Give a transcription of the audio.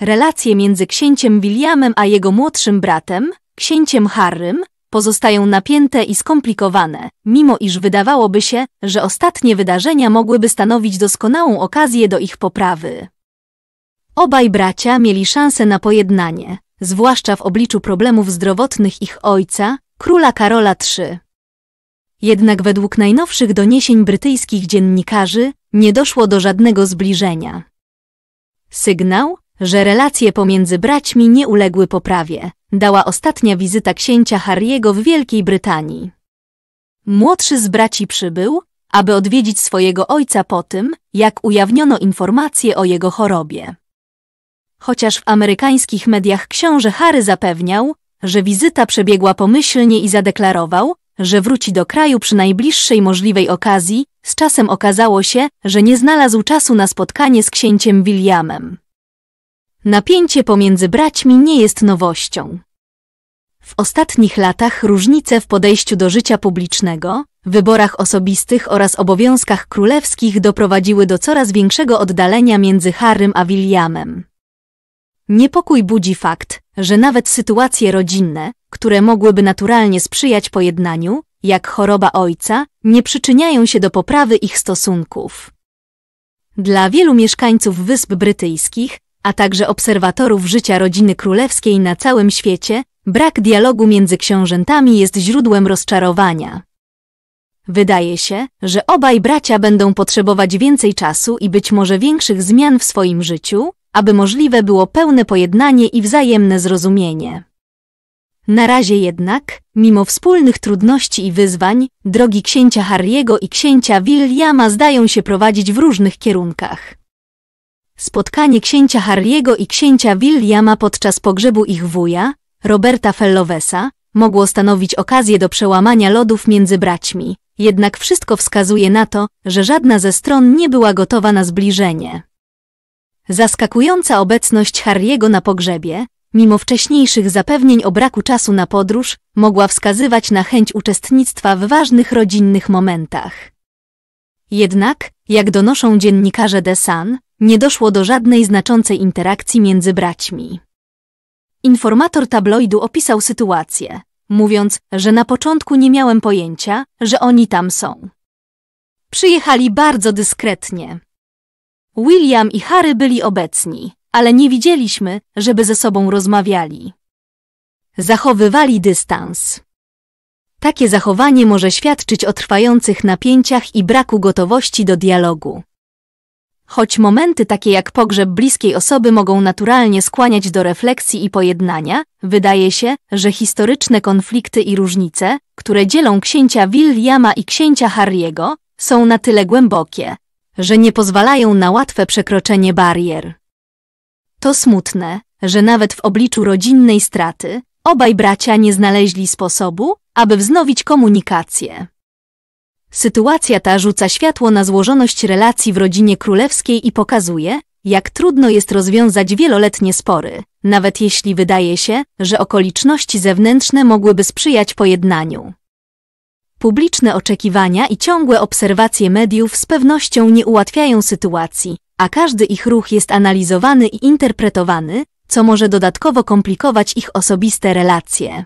relacje między księciem Williamem a jego młodszym bratem, księciem Harrym, pozostają napięte i skomplikowane, mimo iż wydawałoby się, że ostatnie wydarzenia mogłyby stanowić doskonałą okazję do ich poprawy. Obaj bracia mieli szansę na pojednanie, zwłaszcza w obliczu problemów zdrowotnych ich ojca, króla Karola III. Jednak według najnowszych doniesień brytyjskich dziennikarzy nie doszło do żadnego zbliżenia. Sygnał, że relacje pomiędzy braćmi nie uległy poprawie, dała ostatnia wizyta księcia Harry'ego w Wielkiej Brytanii. Młodszy z braci przybył, aby odwiedzić swojego ojca po tym, jak ujawniono informacje o jego chorobie. Chociaż w amerykańskich mediach książę Harry zapewniał, że wizyta przebiegła pomyślnie i zadeklarował, że wróci do kraju przy najbliższej możliwej okazji, z czasem okazało się, że nie znalazł czasu na spotkanie z księciem Williamem. Napięcie pomiędzy braćmi nie jest nowością. W ostatnich latach różnice w podejściu do życia publicznego, wyborach osobistych oraz obowiązkach królewskich doprowadziły do coraz większego oddalenia między Harrym a Williamem. Niepokój budzi fakt, że nawet sytuacje rodzinne, które mogłyby naturalnie sprzyjać pojednaniu, jak choroba ojca, nie przyczyniają się do poprawy ich stosunków. Dla wielu mieszkańców Wysp Brytyjskich, a także obserwatorów życia rodziny królewskiej na całym świecie, brak dialogu między książętami jest źródłem rozczarowania. Wydaje się, że obaj bracia będą potrzebować więcej czasu i być może większych zmian w swoim życiu, aby możliwe było pełne pojednanie i wzajemne zrozumienie. Na razie jednak, mimo wspólnych trudności i wyzwań, drogi księcia Harry'ego i księcia Williama zdają się prowadzić w różnych kierunkach. Spotkanie księcia Harry'ego i księcia Williama podczas pogrzebu ich wuja, Roberta Fellowesa, mogło stanowić okazję do przełamania lodów między braćmi, jednak wszystko wskazuje na to, że żadna ze stron nie była gotowa na zbliżenie. Zaskakująca obecność Harry'ego na pogrzebie, mimo wcześniejszych zapewnień o braku czasu na podróż, mogła wskazywać na chęć uczestnictwa w ważnych rodzinnych momentach. Jednak, jak donoszą dziennikarze The Sun, nie doszło do żadnej znaczącej interakcji między braćmi. Informator tabloidu opisał sytuację, mówiąc, że na początku nie miałem pojęcia, że oni tam są. Przyjechali bardzo dyskretnie. William i Harry byli obecni, ale nie widzieliśmy, żeby ze sobą rozmawiali. Zachowywali dystans. Takie zachowanie może świadczyć o trwających napięciach i braku gotowości do dialogu. Choć momenty takie jak pogrzeb bliskiej osoby mogą naturalnie skłaniać do refleksji i pojednania, wydaje się, że historyczne konflikty i różnice, które dzielą księcia Williama i księcia Harry'ego, są na tyle głębokie, że nie pozwalają na łatwe przekroczenie barier. To smutne, że nawet w obliczu rodzinnej straty obaj bracia nie znaleźli sposobu, aby wznowić komunikację. Sytuacja ta rzuca światło na złożoność relacji w rodzinie królewskiej i pokazuje, jak trudno jest rozwiązać wieloletnie spory, nawet jeśli wydaje się, że okoliczności zewnętrzne mogłyby sprzyjać pojednaniu. Publiczne oczekiwania i ciągłe obserwacje mediów z pewnością nie ułatwiają sytuacji, a każdy ich ruch jest analizowany i interpretowany, co może dodatkowo komplikować ich osobiste relacje.